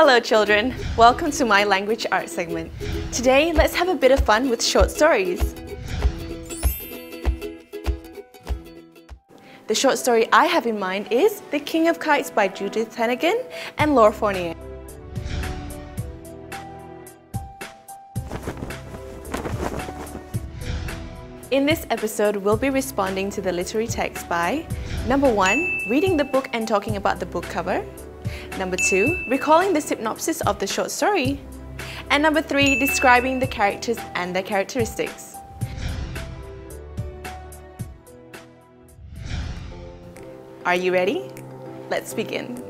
Hello children, welcome to my language art segment. Today, let's have a bit of fun with short stories. The short story I have in mind is The King of Kites by Judith Heneghan and Laura Fournier. In this episode, we'll be responding to the literary text by Number 1. Reading the book and talking about the book cover Number 2. Recalling the synopsis of the short story and number 3. Describing the characters and their characteristics. Are you ready? Let's begin.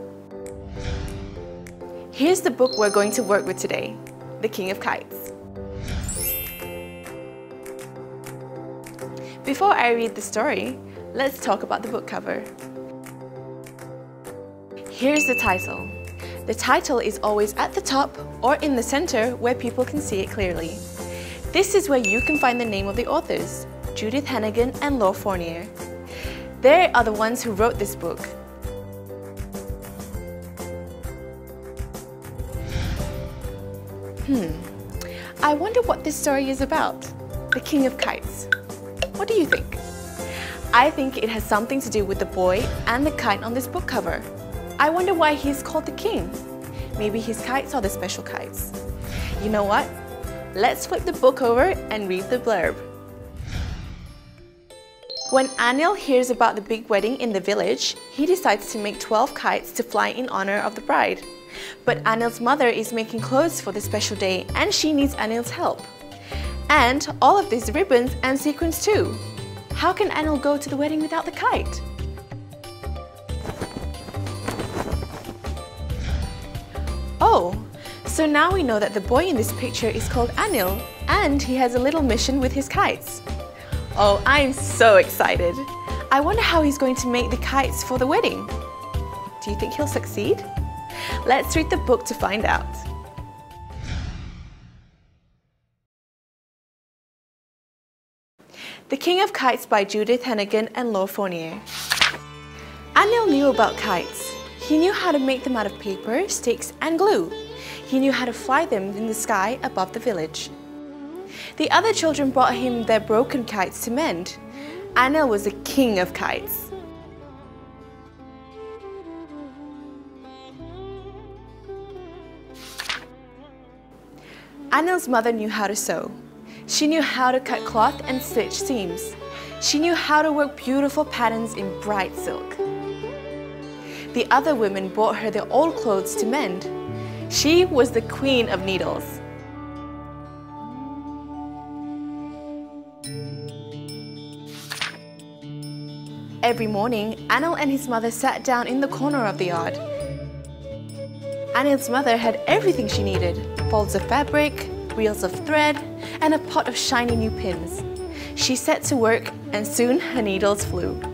Here's the book we're going to work with today, The King of Kites. Before I read the story, let's talk about the book cover. Here's the title. The title is always at the top or in the center where people can see it clearly. This is where you can find the name of the authors, Judith Heneghan and Laure Fournier. They are the ones who wrote this book. Hmm, I wonder what this story is about. The King of Kites. What do you think? I think it has something to do with the boy and the kite on this book cover. I wonder why he's called the king. Maybe his kites are the special kites. You know what? Let's flip the book over and read the blurb. When Anil hears about the big wedding in the village, he decides to make 12 kites to fly in honor of the bride. But Anil's mother is making clothes for the special day and she needs Anil's help. And all of these ribbons and sequins too. How can Anil go to the wedding without the kite? Oh, so now we know that the boy in this picture is called Anil and he has a little mission with his kites. Oh, I'm so excited. I wonder how he's going to make the kites for the wedding. Do you think he'll succeed? Let's read the book to find out. The King of Kites by Judith Heneghan and Laure Fournier. Anil knew about kites. He knew how to make them out of paper, sticks and glue. He knew how to fly them in the sky above the village. The other children brought him their broken kites to mend. Anil was the king of kites. Anil's mother knew how to sew. She knew how to cut cloth and stitch seams. She knew how to work beautiful patterns in bright silk. The other women brought her their old clothes to mend. She was the queen of needles. Every morning, Anil and his mother sat down in the corner of the yard. Anil's mother had everything she needed, folds of fabric, reels of thread, and a pot of shiny new pins. She set to work and soon her needles flew.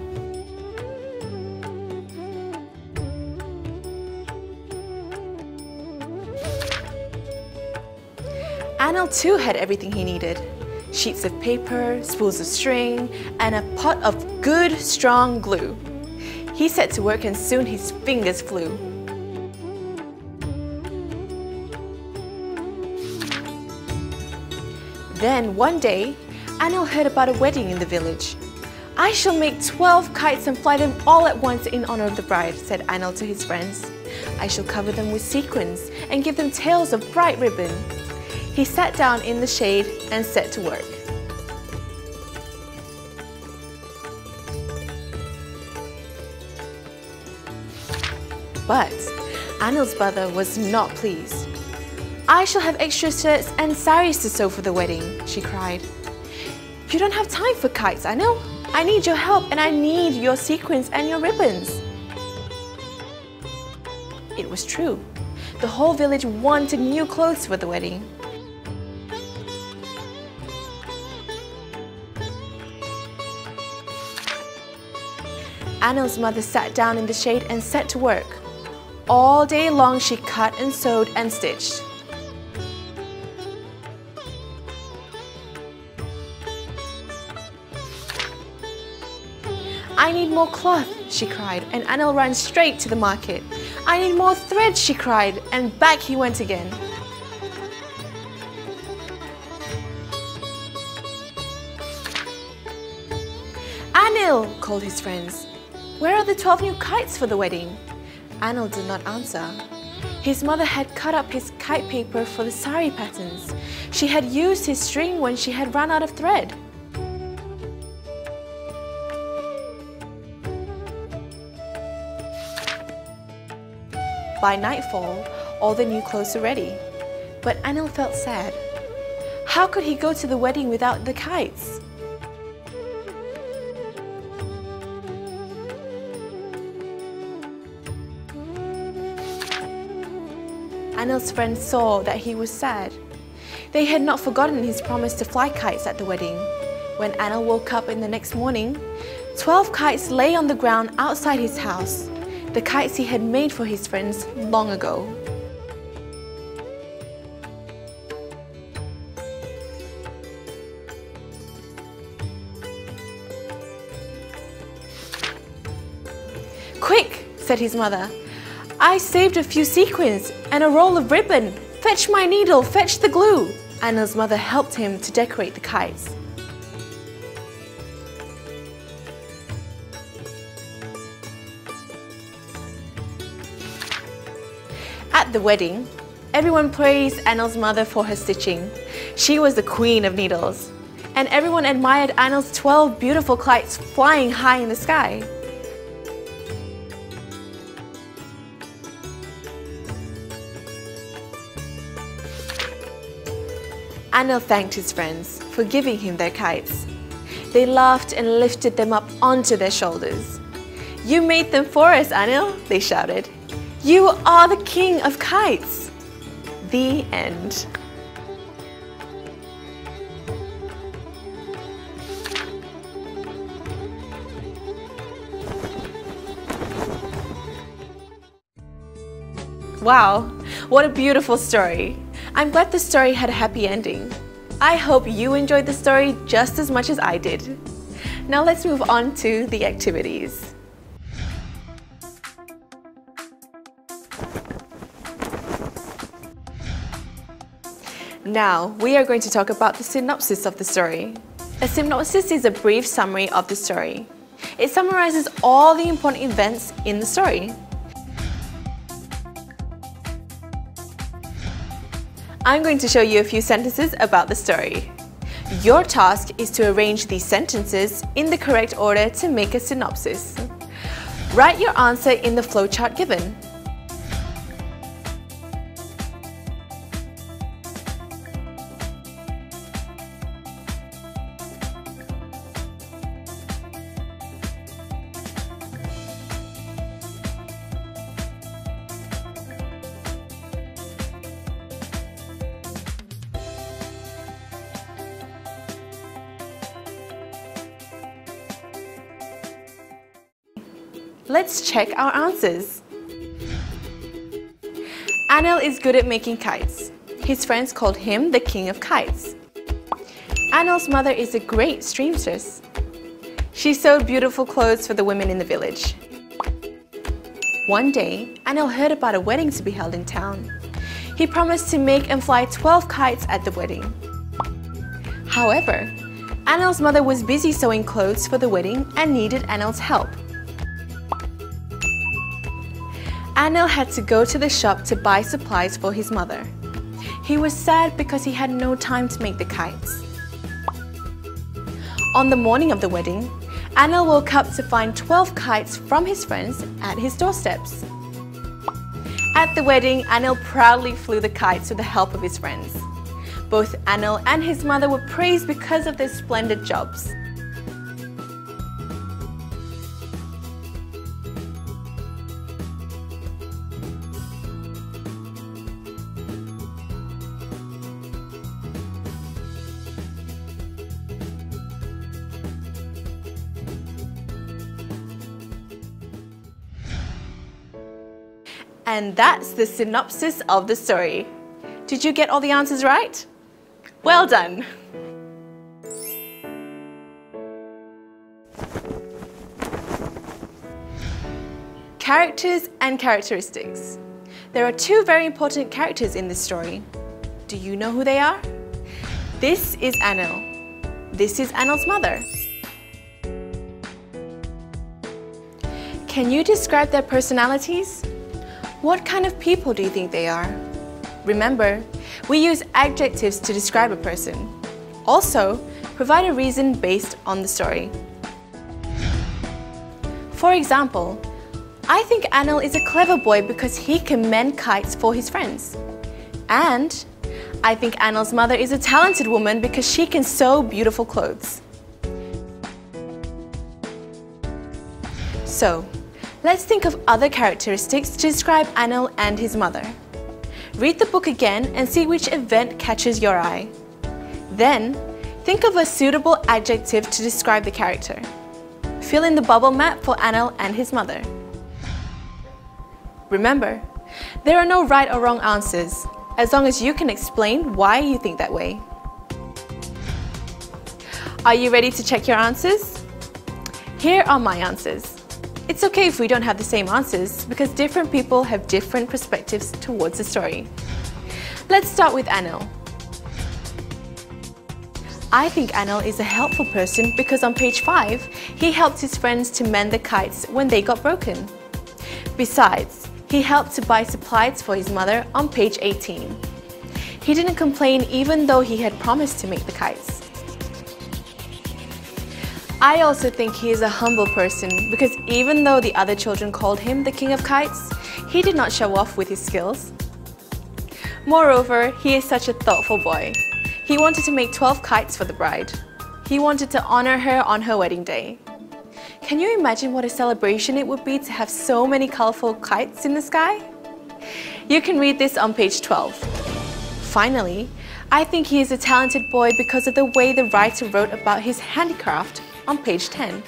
Anil too had everything he needed. Sheets of paper, spools of string, and a pot of good, strong glue. He set to work and soon his fingers flew. Then, one day, Anil heard about a wedding in the village. I shall make 12 kites and fly them all at once in honor of the bride, said Anil to his friends. I shall cover them with sequins and give them tails of bright ribbon. He sat down in the shade and set to work. But Anil's mother was not pleased. I shall have extra shirts and saris to sew for the wedding, she cried. You don't have time for kites, Anil. I need your help and I need your sequins and your ribbons. It was true. The whole village wanted new clothes for the wedding. Anil's mother sat down in the shade and set to work. All day long she cut and sewed and stitched. I need more cloth, she cried, and Anil ran straight to the market. I need more thread, she cried, and back he went again. Anil, called his friends. Where are the 12 new kites for the wedding? Anil did not answer. His mother had cut up his kite paper for the sari patterns. She had used his string when she had run out of thread. By nightfall, all the new clothes were ready. But Anil felt sad. How could he go to the wedding without the kites? Anil's friends saw that he was sad. They had not forgotten his promise to fly kites at the wedding. When Anil woke up in the next morning, 12 kites lay on the ground outside his house, the kites he had made for his friends long ago. Quick, said his mother. I saved a few sequins and a roll of ribbon. Fetch my needle, fetch the glue. Anil's mother helped him to decorate the kites. At the wedding, everyone praised Anil's mother for her stitching. She was the queen of needles. And everyone admired Anil's 12 beautiful kites flying high in the sky. Anil thanked his friends for giving him their kites. They laughed and lifted them up onto their shoulders. You made them for us, Anil, they shouted. You are the king of kites. The end. Wow, what a beautiful story. I'm glad the story had a happy ending. I hope you enjoyed the story just as much as I did. Now let's move on to the activities. Now, we are going to talk about the synopsis of the story. A synopsis is a brief summary of the story. It summarizes all the important events in the story. I'm going to show you a few sentences about the story. Your task is to arrange these sentences in the correct order to make a synopsis. Write your answer in the flowchart given. Let's check our answers. Anil is good at making kites. His friends called him the king of kites. Anil's mother is a great seamstress. She sewed beautiful clothes for the women in the village. One day, Anil heard about a wedding to be held in town. He promised to make and fly 12 kites at the wedding. However, Anil's mother was busy sewing clothes for the wedding and needed Anil's help. Anil had to go to the shop to buy supplies for his mother. He was sad because he had no time to make the kites. On the morning of the wedding, Anil woke up to find 12 kites from his friends at his doorsteps. At the wedding, Anil proudly flew the kites with the help of his friends. Both Anil and his mother were praised because of their splendid jobs. And that's the synopsis of the story. Did you get all the answers right? Well done! Characters and characteristics. There are two very important characters in this story. Do you know who they are? This is Anil. This is Anil's mother. Can you describe their personalities? What kind of people do you think they are? Remember, we use adjectives to describe a person. Also, provide a reason based on the story. For example, I think Anil is a clever boy because he can mend kites for his friends. And I think Anil's mother is a talented woman because she can sew beautiful clothes. So, let's think of other characteristics to describe Anil and his mother. Read the book again and see which event catches your eye. Then, think of a suitable adjective to describe the character. Fill in the bubble map for Anil and his mother. Remember, there are no right or wrong answers, as long as you can explain why you think that way. Are you ready to check your answers? Here are my answers. It's okay if we don't have the same answers because different people have different perspectives towards the story. Let's start with Anil. I think Anil is a helpful person because on page 5, he helped his friends to mend the kites when they got broken. Besides, he helped to buy supplies for his mother on page 18. He didn't complain even though he had promised to make the kites. I also think he is a humble person because even though the other children called him the king of kites, he did not show off with his skills. Moreover, he is such a thoughtful boy. He wanted to make 12 kites for the bride. He wanted to honor her on her wedding day. Can you imagine what a celebration it would be to have so many colorful kites in the sky? You can read this on page 12. Finally, I think he is a talented boy because of the way the writer wrote about his handicraft on page 10.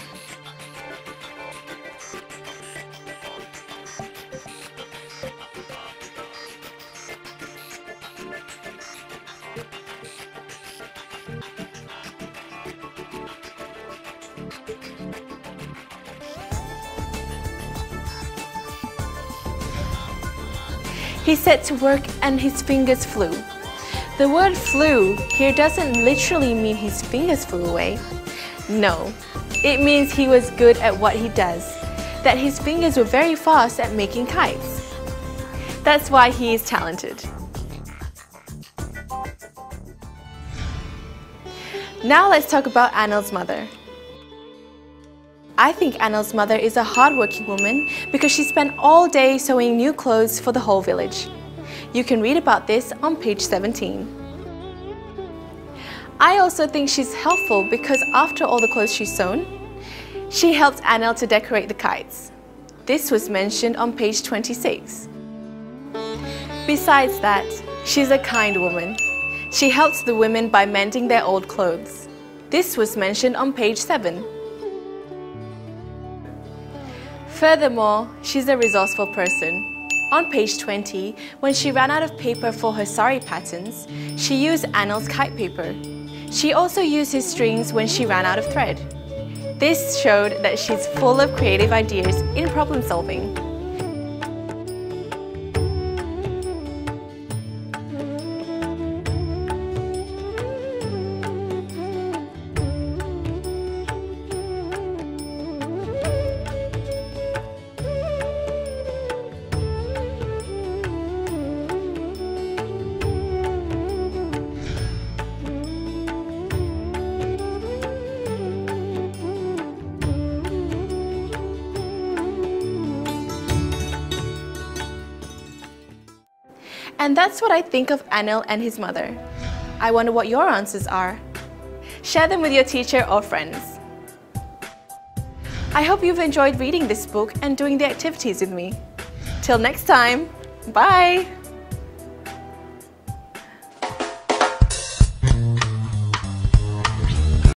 He set to work and his fingers flew. The word flew here doesn't literally mean his fingers flew away. No, it means he was good at what he does, that his fingers were very fast at making kites. That's why he is talented. Now let's talk about Anil's mother. I think Anil's mother is a hardworking woman because she spent all day sewing new clothes for the whole village. You can read about this on page 17. I also think she's helpful because after all the clothes she's sewn, she helped Anil to decorate the kites. This was mentioned on page 26. Besides that, she's a kind woman. She helps the women by mending their old clothes. This was mentioned on page 7. Furthermore, she's a resourceful person. On page 20, when she ran out of paper for her sari patterns, she used Anil's kite paper. She also used his strings when she ran out of thread. This showed that she's full of creative ideas in problem solving. And that's what I think of Anil and his mother. I wonder what your answers are. Share them with your teacher or friends. I hope you've enjoyed reading this book and doing the activities with me. Till next time, bye!